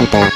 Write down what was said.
なんて